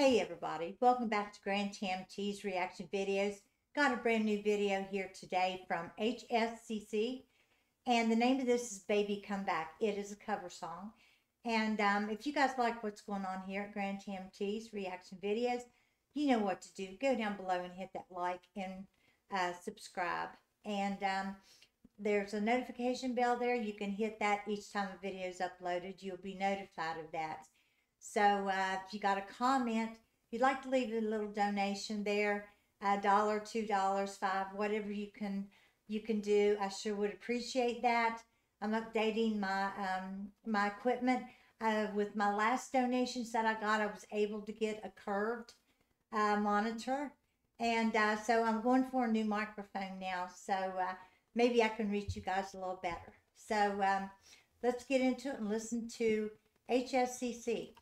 Hey everybody, welcome back to Gran Tam T's reaction videos. Got a brand new video here today from HCSS and the name of this is Baby Come Back. It is a cover song and um, if you guys like what's going on here at Gran Tam T's reaction videos, you know what to do. Go down below and hit that like and uh, subscribe and um, there's a notification bell there. You can hit that each time a video is uploaded. You'll be notified of that. So uh, if you got a comment, if you'd like to leave a little donation there, a dollar, two dollars, five, whatever you can you can do, I sure would appreciate that. I'm updating my um, my equipment. Uh, with my last donations that I got, I was able to get a curved uh, monitor, and uh, so I'm going for a new microphone now. So uh, maybe I can reach you guys a little better. So um, let's get into it and listen to HCSS.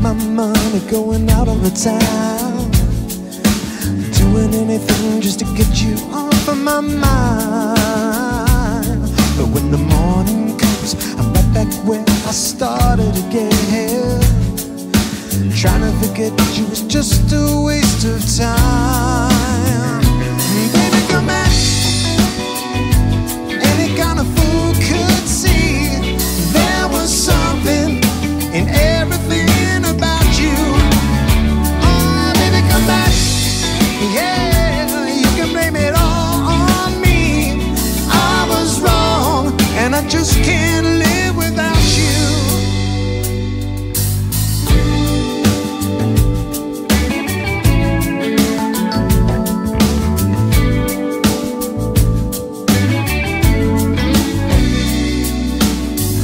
My money going out on the town. Doing anything just to get you off of my mind. But when the morning comes, I'm right back where I started again. Trying to forget that you was just a waste of time. Just can't live without you.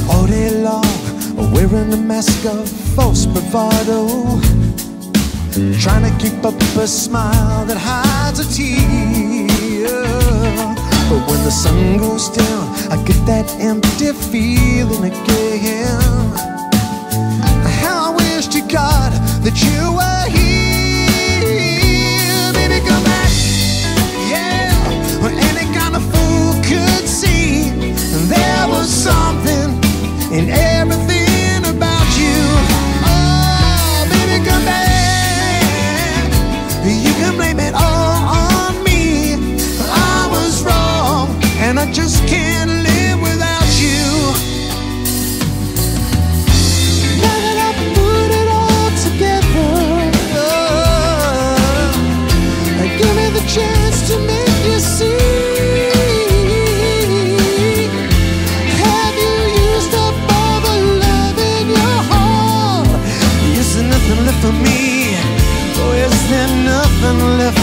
all day long, wearing a mask of false bravado, trying to keep up a smile that hides a tear. But when the sun goes down, that empty feeling again. How I wish to God that you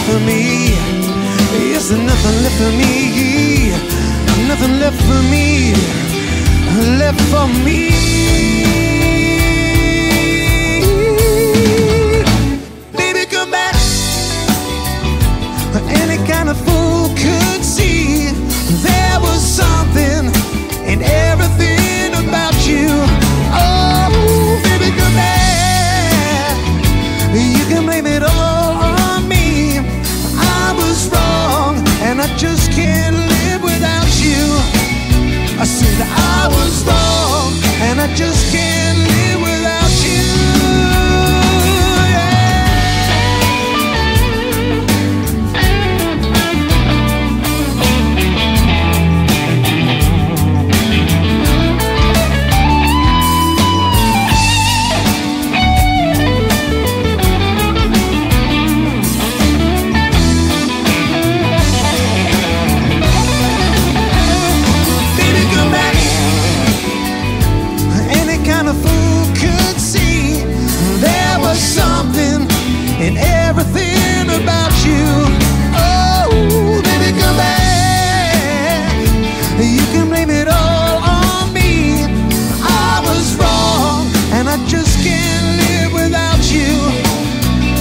for me? Is there nothing left for me? Nothing left for me, left for me. Just can't live without you. I said I was wrong, and I just can't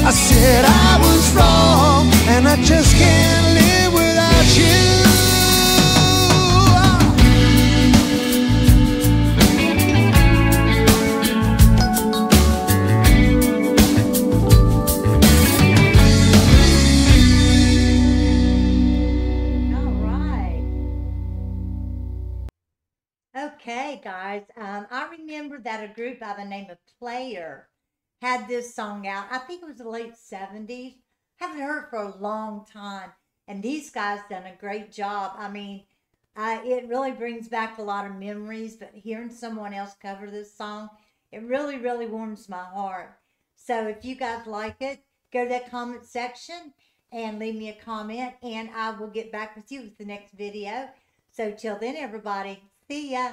I said I was wrong, and I just can't live without you. Okay, guys. Um, I remember that a group by the name of Player had this song out. I think it was the late 70s. Haven't heard for a long time. And these guys done a great job. I mean, uh, it really brings back a lot of memories, but hearing someone else cover this song, it really, really warms my heart. So if you guys like it, go to that comment section and leave me a comment, and I will get back with you with the next video. So till then, everybody, see ya.